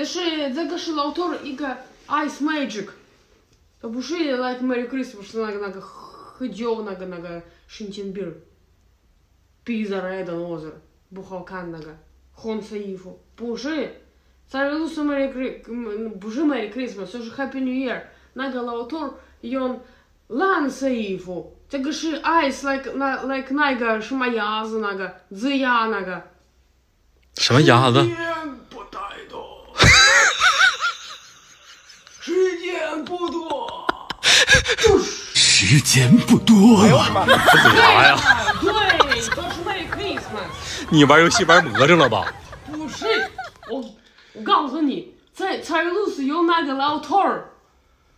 但是这个是老头儿一个 Ice Magic，它不是 Like Merry Christmas 那个那个喝酒那个那个神经病儿，鼻子来的 nose 不好看那个红色衣服，不是。在俄罗斯 Merry Chri 嗯不是 Merry 间不多，时间不多呀。啥呀？对，都是 Merry Christmas。你玩游戏玩魔怔了吧？不是，我我告诉你，在蔡俄罗斯有那个老头儿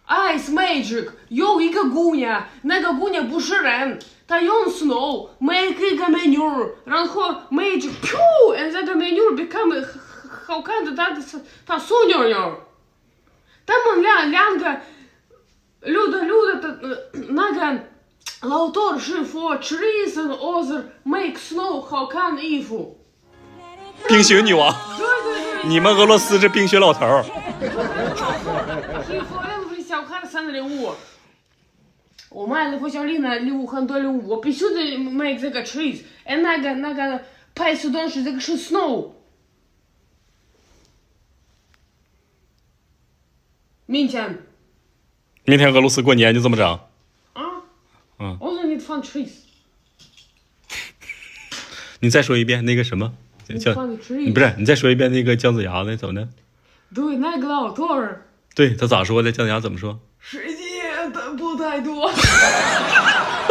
，Ice Magic，有一个姑娘，那个姑娘不是人，她用 snow make 一个美女，然后 Magic 噗，and 这个美女儿 become 好看的她的她孙女儿，两两个溜达溜达的呃那个老头儿是 for trees and other make snow 好看的衣服。冰雪女王，对对对，你们俄罗斯是冰雪老头儿。给所有的小孩生日礼物。我买了回小丽呢礼物很多礼物，我必须得买这个 trees，哎，那个那个派出东西这个是 snow。明天明天俄罗斯过年就这么整？啊，嗯我说你放 trees，你再说一遍那个什么？叫你放个你 trees，不是你再说一遍那个姜子牙的怎么的？对，那个老头儿，对他咋说的？姜子牙怎么说？时间的不太多。